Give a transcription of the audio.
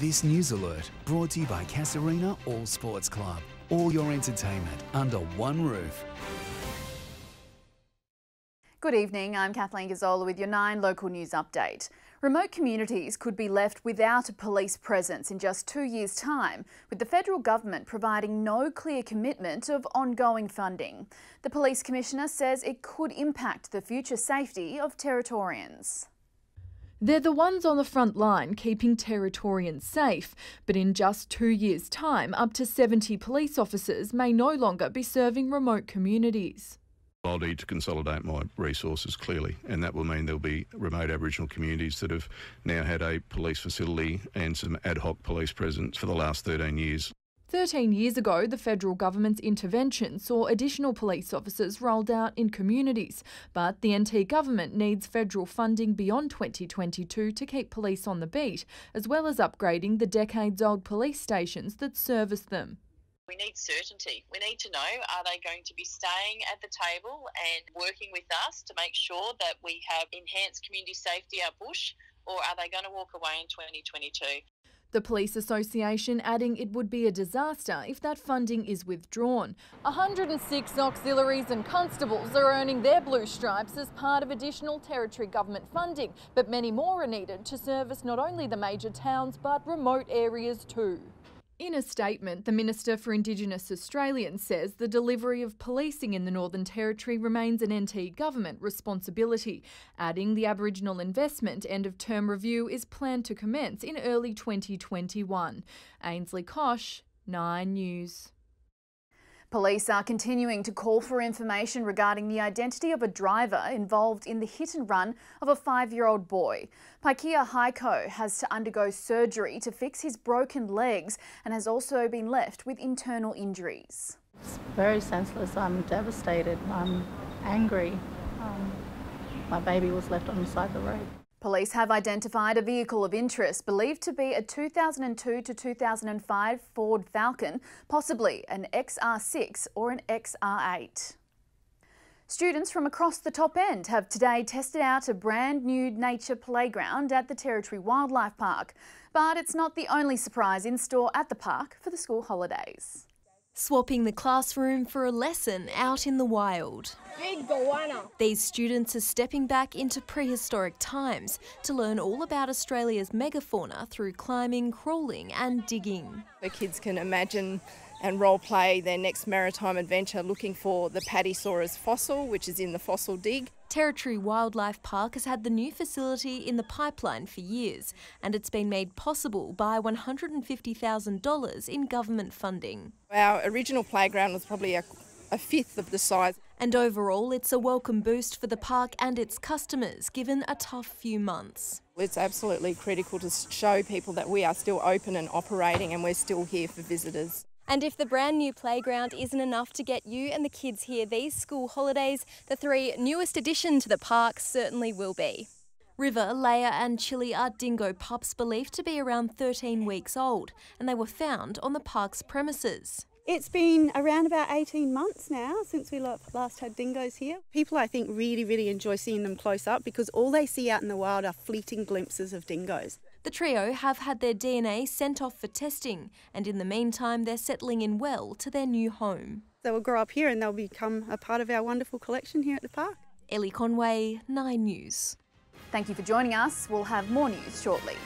This news alert brought to you by Casuarina All Sports Club. All your entertainment under one roof. Good evening, I'm Kathleen Gazzola with your 9 local news update. Remote communities could be left without a police presence in just two years' time, with the federal government providing no clear commitment of ongoing funding. The Police Commissioner says it could impact the future safety of Territorians. They're the ones on the front line keeping Territorians safe, but in just two years' time, up to 70 police officers may no longer be serving remote communities. I'll need to consolidate my resources clearly, and that will mean there'll be remote Aboriginal communities that have now had a police facility and some ad hoc police presence for the last 13 years. 13 years ago, the federal government's intervention saw additional police officers rolled out in communities, but the NT government needs federal funding beyond 2022 to keep police on the beat, as well as upgrading the decades old police stations that service them. We need certainty. We need to know are they going to be staying at the table and working with us to make sure that we have enhanced community safety at bush, or are they going to walk away in 2022? The Police Association adding it would be a disaster if that funding is withdrawn. 106 auxiliaries and constables are earning their blue stripes as part of additional Territory Government funding, but many more are needed to service not only the major towns but remote areas too. In a statement, the Minister for Indigenous Australians says the delivery of policing in the Northern Territory remains an NT government responsibility, adding the Aboriginal Investment end of term review is planned to commence in early 2021. Ainsley Kosh, 9 News. Police are continuing to call for information regarding the identity of a driver involved in the hit and run of a five-year-old boy. Paikeha Haiko has to undergo surgery to fix his broken legs and has also been left with internal injuries. It's very senseless. I'm devastated. I'm angry. Um, my baby was left on the side of the road. Police have identified a vehicle of interest believed to be a 2002 to 2005 Ford Falcon, possibly an XR6 or an XR8. Students from across the top end have today tested out a brand new nature playground at the Territory Wildlife Park. But it's not the only surprise in store at the park for the school holidays swapping the classroom for a lesson out in the wild. These students are stepping back into prehistoric times to learn all about Australia's megafauna through climbing, crawling and digging. The kids can imagine and role play their next maritime adventure looking for the Paddysaurus fossil, which is in the fossil dig. Territory Wildlife Park has had the new facility in the pipeline for years, and it's been made possible by $150,000 in government funding. Our original playground was probably a, a fifth of the size. And overall, it's a welcome boost for the park and its customers, given a tough few months. It's absolutely critical to show people that we are still open and operating and we're still here for visitors. And if the brand new playground isn't enough to get you and the kids here these school holidays, the three newest addition to the park certainly will be. River, Leia and Chili are dingo pups believed to be around 13 weeks old, and they were found on the park's premises. It's been around about 18 months now since we last had dingoes here. People, I think, really, really enjoy seeing them close up because all they see out in the wild are fleeting glimpses of dingoes. The trio have had their DNA sent off for testing, and in the meantime, they're settling in well to their new home. They will grow up here and they'll become a part of our wonderful collection here at the park. Ellie Conway, 9 News. Thank you for joining us. We'll have more news shortly.